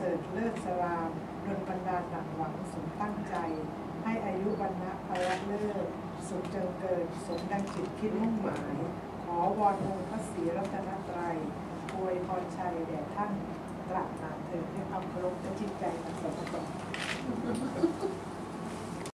เสริฐเลิศสรามดลบรรดาลดังหวังสมตั้งใจ ให้อายุวันนะพละเลิศสุขจงเกิดสมดังจิตคิดมุ่งหมาย ขอวอนองค์พระศรีรัตนตรัยอวยพรชัยแด่ท่าน